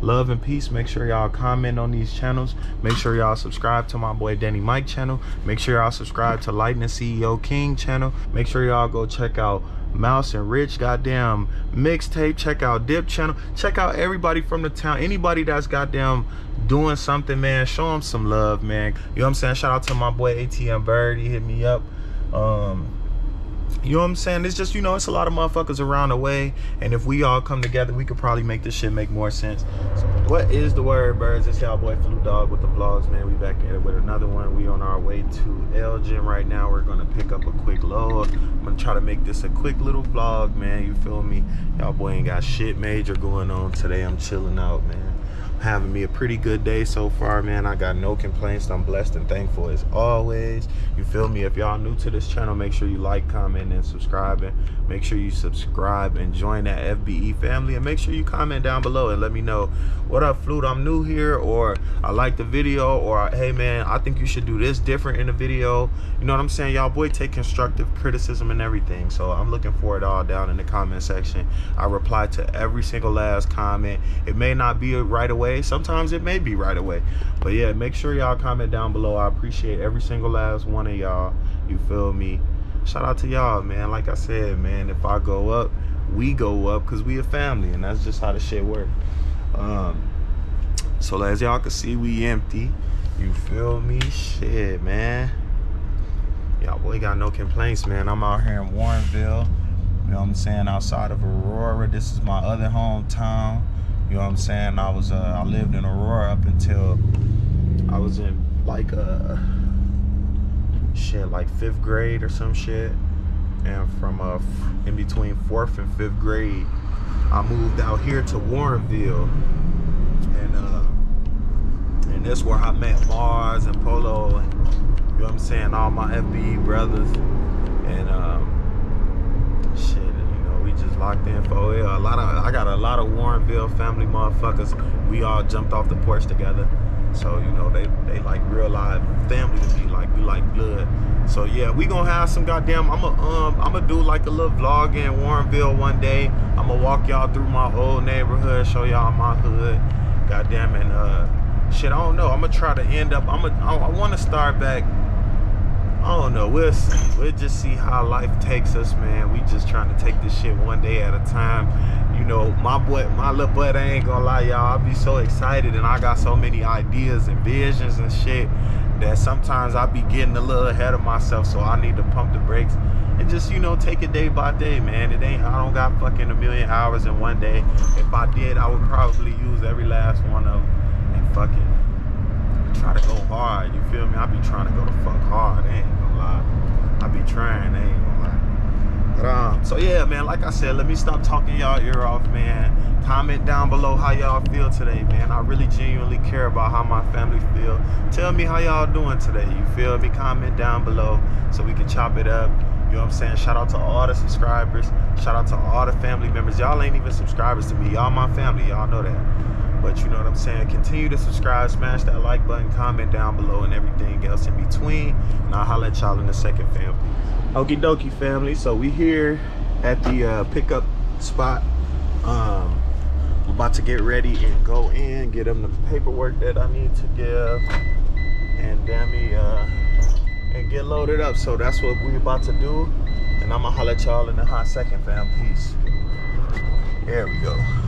love and peace make sure y'all comment on these channels make sure y'all subscribe to my boy danny mike channel make sure y'all subscribe to lightning ceo king channel make sure y'all go check out Mouse and Rich, goddamn mixtape. Check out Dip channel. Check out everybody from the town. Anybody that's goddamn doing something, man. Show them some love, man. You know what I'm saying? Shout out to my boy ATM Bird. He hit me up. Um, you know what I'm saying? It's just, you know, it's a lot of motherfuckers around the way. And if we all come together, we could probably make this shit make more sense. So what is the word, birds? It's y'all boy Flu Dog with the vlogs, man. We back here with another one. We on our way to Elgin right now. We're gonna pick up a quick load. I'm gonna try to make this a quick little vlog, man. You feel me? Y'all boy ain't got shit major going on today. I'm chilling out, man having me a pretty good day so far man. I got no complaints. I'm blessed and thankful as always. You feel me? If y'all new to this channel make sure you like comment and subscribe and make sure you subscribe and join that fbe family. And make sure you comment down below and let me know what up flute? I'm new here or i like the video or hey man i think you should do this different in the video. You know what i'm saying? Y'all boy take constructive criticism and everything. So i'm looking for it all down in the comment section. I reply to every single last comment. It may not be right away away. Sometimes it may be right away. But yeah, make sure y'all comment down below. I appreciate every single last one of y'all. You feel me? Shout out to y'all, man. Like I said, man, if I go up, we go up because we a family. And that's just how the shit work. Um, so as y'all can see, we empty. You feel me? Shit, man. Y'all boy got no complaints, man. I'm out here in Warrenville. You know what I'm saying? Outside of Aurora. This is my other hometown. You know what I'm saying? I was uh, I lived in Aurora up until I was in like uh shit like fifth grade or some shit. And from uh in between fourth and fifth grade, I moved out here to Warrenville. And uh and that's where I met Mars and Polo and you know what I'm saying, all my FBE brothers. And um shit locked in for it. A lot of I got a lot of Warrenville family motherfuckers. We all jumped off the porch together. So, you know, they, they like real live family to me, like we like blood. So yeah, we gonna have some goddamn I'm gonna um I'm gonna do like a little vlog in Warrenville one day. I'm gonna walk y'all through my old neighborhood, show y'all my hood. Goddamn and uh shit, I don't know. I'm gonna try to end up I'm gonna I, I wanna start back I don't know. We'll see. We'll just see how life takes us, man. We just trying to take this shit one day at a time. You know, my boy, my little butt, ain't gonna lie, y'all. I be so excited and I got so many ideas and visions and shit that sometimes I be getting a little ahead of myself. So I need to pump the brakes and just, you know, take it day by day, man. It ain't, I don't got fucking a million hours in one day. If I did, I would probably use every last one of them and fucking try to go hard. You feel me? I be trying to go the fuck hard. I ain't gonna lie. I be trying. Ain't gonna lie. But um, so yeah, man. Like I said, let me stop talking y'all ear off, man. Comment down below how y'all feel today, man. I really genuinely care about how my family feel. Tell me how y'all doing today. You feel me? Comment down below so we can chop it up. You know what I'm saying? Shout out to all the subscribers. Shout out to all the family members. Y'all ain't even subscribers to me. Y'all my family. Y'all know that. But you know what I'm saying? Continue to subscribe, smash that like button, comment down below, and everything else in between. And I'll holler at y'all in a second, family. Okie dokie, family. So we here at the uh, pickup spot. Um, I'm about to get ready and go in, get them the paperwork that I need to give, and damn uh, and get loaded up. So that's what we about to do. And I'm gonna holler at y'all in a hot second, fam. Peace. There we go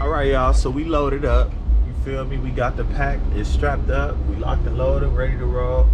all right y'all so we loaded up. You feel me? We got the pack. It's strapped up. We locked and loaded ready to roll.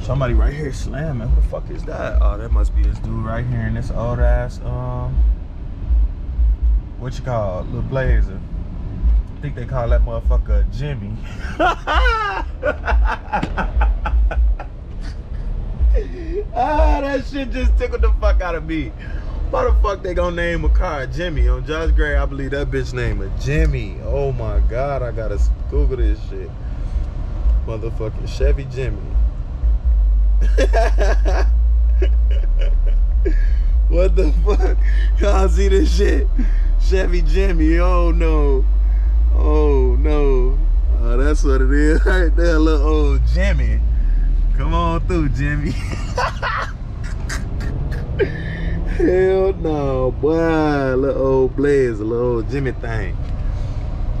Somebody right here slamming. What the fuck is that? Oh that must be this dude right here in this old ass um what you call it? little blazer. I think they call that motherfucker Jimmy. Ah that shit just tickled the fuck out of me why the fuck they gonna name a car Jimmy? On Josh Gray, I believe that bitch name is Jimmy. Oh my god, I gotta Google this shit. Motherfucking Chevy Jimmy. what the fuck? Y'all see this shit? Chevy Jimmy. Oh no. Oh no. Oh, that's what it is right there, little old Jimmy. Come on through, Jimmy. Hell no, boy. Little old Blaze, little old Jimmy thing.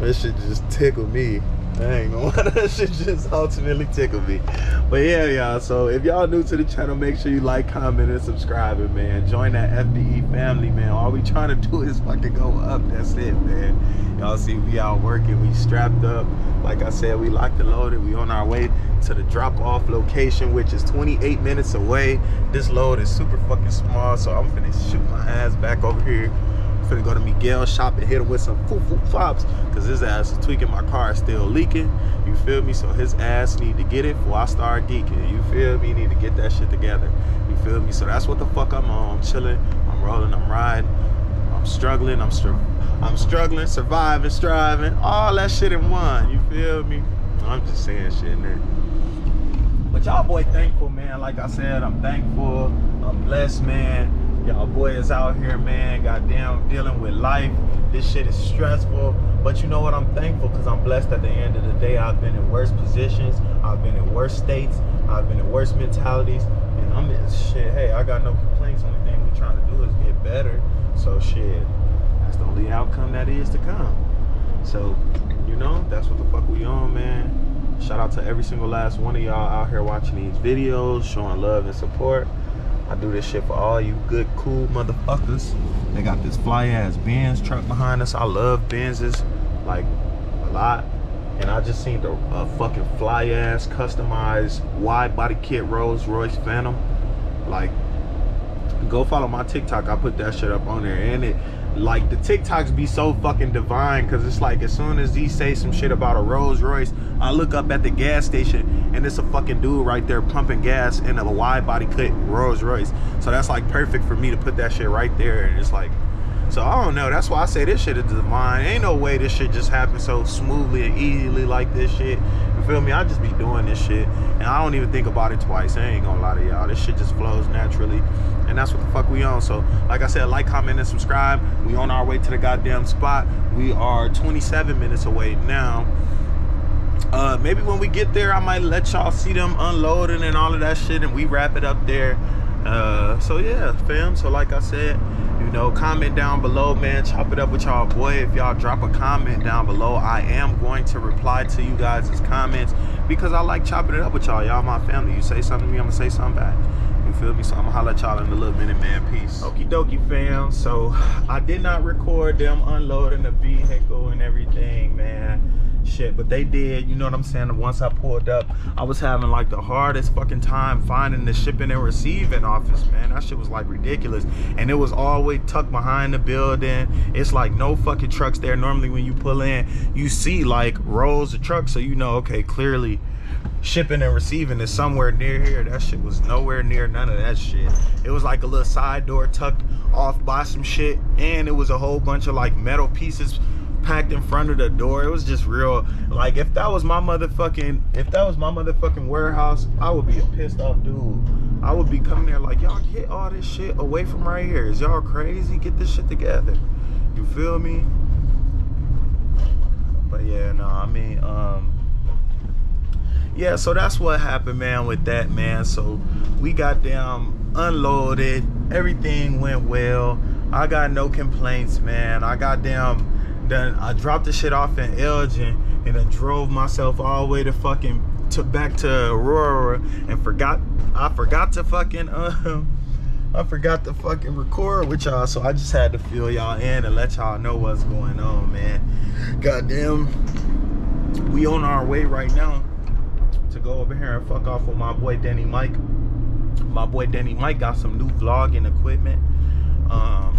That shit just tickled me. Lie, that shit just ultimately tickled me. But yeah, y'all. So if y'all new to the channel, make sure you like, comment, and subscribe, man. Join that FBE family, man. All we trying to do is fucking go up. That's it, man. Y'all see, we out working. We strapped up. Like I said, we locked and loaded. We on our way to the drop-off location, which is 28 minutes away. This load is super fucking small, so I'm finna shoot my ass back over here finna go to Miguel's shop and hit him with some foo foo flops because his ass is tweaking. My car is still leaking. You feel me? So his ass need to get it before I start geeking. You feel me? Need to get that shit together. You feel me? So that's what the fuck I'm on. I'm chilling. I'm rolling. I'm riding. I'm struggling. I'm str I'm struggling, surviving, striving. All that shit in one. You feel me? I'm just saying shit, man. But y'all boy thankful, man. Like I said, I'm thankful. I'm blessed, man Y'all boy is out here, man, goddamn, dealing with life. This shit is stressful. But you know what? I'm thankful because I'm blessed at the end of the day. I've been in worse positions. I've been in worse states. I've been in worse mentalities. And I'm in shit. Hey, I got no complaints. Only thing we're trying to do is get better. So shit. That's the only outcome that is to come. So, you know, that's what the fuck we on, man. Shout out to every single last one of y'all out here watching these videos, showing love and support. I do this shit for all you good, cool motherfuckers. They got this fly ass Benz truck behind us. I love Benzes, like a lot. And I just seen the fucking fly ass customized wide body kit Rolls Royce Phantom. Like, go follow my TikTok. I put that shit up on there, and it like the TikToks be so fucking divine because it's like as soon as he say some shit about a Rolls Royce, I look up at the gas station and it's a fucking dude right there pumping gas in a wide body cut Rolls Royce. So that's like perfect for me to put that shit right there. And it's like, so I don't know. That's why I say this shit is divine. Ain't no way this shit just happens so smoothly and easily like this shit. Feel me? I just be doing this shit and I don't even think about it twice. I ain't gonna lie to y'all. This shit just flows naturally and that's what the fuck we on. So, like I said, like, comment, and subscribe. We on our way to the goddamn spot. We are 27 minutes away now. Uh, maybe when we get there, I might let y'all see them unloading and all of that shit, and we wrap it up there. Uh, so yeah, fam. So like I said, you know, comment down below, man. Chop it up with y'all, boy. If y'all drop a comment down below, I am going to reply to you guys' comments because I like chopping it up with y'all. Y'all my family. You say something to me, I'm gonna say something back. You feel me? So I'm gonna holler at y'all in a little minute, man. Peace. Okie dokie, fam. So I did not record them unloading the vehicle and everything. Shit, but they did. You know what I'm saying? Once I pulled up, I was having like the hardest fucking time finding the shipping and receiving office, man. That shit was like ridiculous. And it was always tucked behind the building. It's like no fucking trucks there. Normally when you pull in, you see like rows of trucks. So you know, okay, clearly shipping and receiving is somewhere near here. That shit was nowhere near none of that shit. It was like a little side door tucked off by some shit. And it was a whole bunch of like metal pieces packed in front of the door. It was just real. Like if that was my motherfucking, if that was my motherfucking warehouse, I would be a pissed off dude. I would be coming there like, y'all get all this shit away from right here. Is y'all crazy? Get this shit together. You feel me? But yeah, no, I mean, um, yeah, so that's what happened, man, with that, man. So we got them unloaded. Everything went well. I got no complaints, man. I got them done. I dropped the shit off in Elgin and then drove myself all the way to fucking to back to Aurora and forgot. I forgot to fucking uh, I forgot to fucking record with y'all, so I just had to fill y'all in and let y'all know what's going on, man. Goddamn, we on our way right now to go over here and fuck off with my boy Danny Mike. My boy Danny Mike got some new vlogging equipment. Um,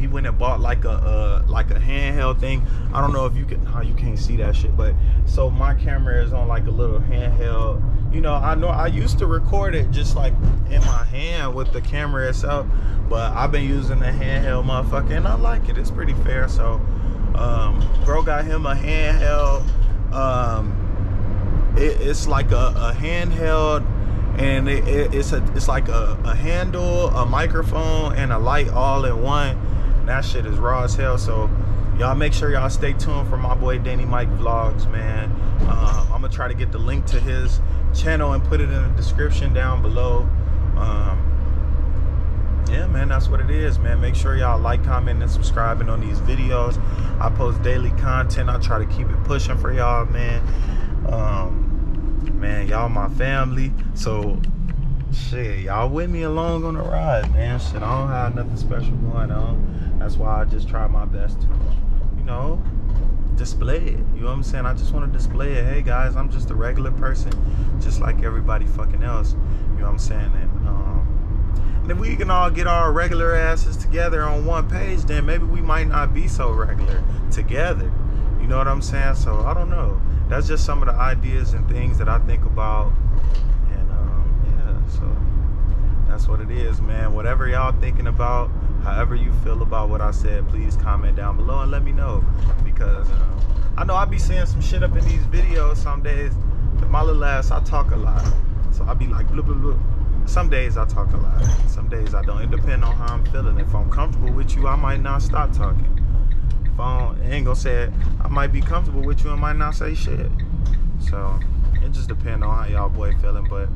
he went and bought like a uh, like a handheld thing. I don't know if you can how you can't see that shit, but so my camera is on like a little handheld. You know, I know I used to record it just like in my hand with the camera itself, but I've been using the handheld motherfucker and I like it. It's pretty fair. So, um, bro got him a handheld. Um, it, it's like a, a handheld and it, it, it's a it's like a, a, handle a microphone and a light all in one and that shit is raw as hell so y'all make sure y'all stay tuned for my boy danny mike vlogs man. Um, i'm gonna try to get the link to his channel and put it in the description down below. Um, yeah man that's what it is man. Make sure y'all like comment and subscribing on these videos. I post daily content. I try to keep it pushing for y'all man. Um man y'all my family so shit y'all with me along on the ride man. Shit i don't have nothing special going on that's why i just try my best to you know display it you know what i'm saying i just want to display it hey guys i'm just a regular person just like everybody fucking else you know what i'm saying and um and if we can all get our regular asses together on one page, then maybe we might not be so regular together. You know what I'm saying? So I don't know. That's just some of the ideas and things that I think about. And um, yeah, so that's what it is, man. Whatever y'all thinking about, however you feel about what I said, please comment down below and let me know. Because uh, I know I be seeing some shit up in these videos some days. My little ass, I talk a lot. So I be like, blah, blah, blah some days I talk a lot. Some days I don't. It depends on how I'm feeling. If I'm comfortable with you, I might not stop talking. If I, ain't gonna say it, I might be comfortable with you and might not say shit. So it just depends on how y'all boy feeling. But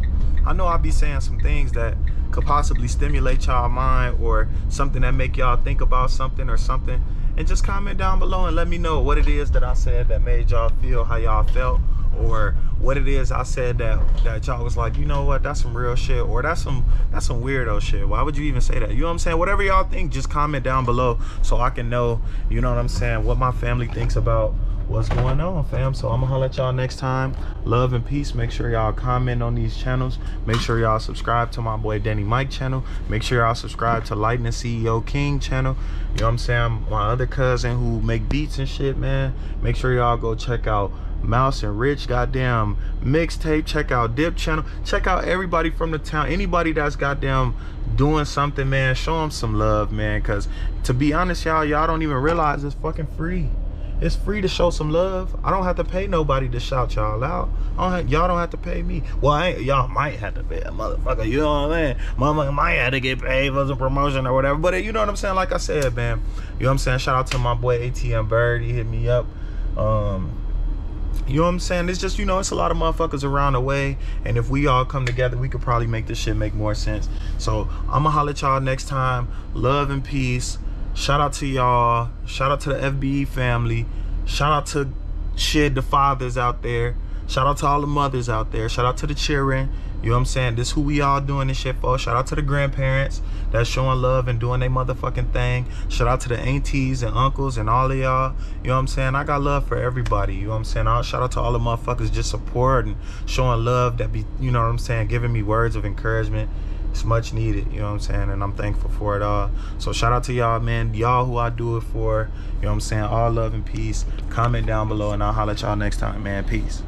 I know I'll be saying some things that could possibly stimulate y'all mind or something that make y'all think about something or something. And just comment down below and let me know what it is that I said that made y'all feel how y'all felt or what it is I said that that y'all was like, you know what, that's some real shit, or that's some that's some weirdo shit. Why would you even say that? You know what I'm saying? Whatever y'all think, just comment down below so I can know, you know what I'm saying, what my family thinks about what's going on fam so i'm gonna holler at y'all next time love and peace make sure y'all comment on these channels make sure y'all subscribe to my boy danny mike channel make sure y'all subscribe to lightning ceo king channel you know what i'm saying my other cousin who make beats and shit man make sure y'all go check out Mouse and Rich goddamn mixtape. Check out Dip channel. Check out everybody from the town. Anybody that's goddamn doing something, man. Show them some love, man. Cause to be honest, y'all, y'all don't even realize it's fucking free. It's free to show some love. I don't have to pay nobody to shout y'all out. Y'all don't have to pay me. Well, y'all might have to pay a motherfucker. You know what I'm saying? Motherfucker might have to get paid for some promotion or whatever. But you know what I'm saying? Like I said, man. You know what I'm saying? Shout out to my boy ATM Bird. He hit me up. Um, you know what I'm saying? It's just, you know, it's a lot of motherfuckers around the way. And if we all come together, we could probably make this shit make more sense. So I'm gonna holler at y'all next time. Love and peace. Shout out to y'all. Shout out to the FBE family. Shout out to shit the fathers out there. Shout out to all the mothers out there. Shout out to the children. You know what I'm saying? This who we all doing this shit for. Shout out to the grandparents that's showing love and doing their motherfucking thing. Shout out to the aunties and uncles and all of y'all. You know what I'm saying? I got love for everybody. You know what I'm saying? I'll shout out to all the motherfuckers just supporting, and showing love that be, you know what I'm saying, giving me words of encouragement. It's much needed, you know what I'm saying? And I'm thankful for it all. So shout out to y'all, man. Y'all who I do it for. You know what I'm saying? All love and peace. Comment down below and I'll holler at y'all next time, man. Peace.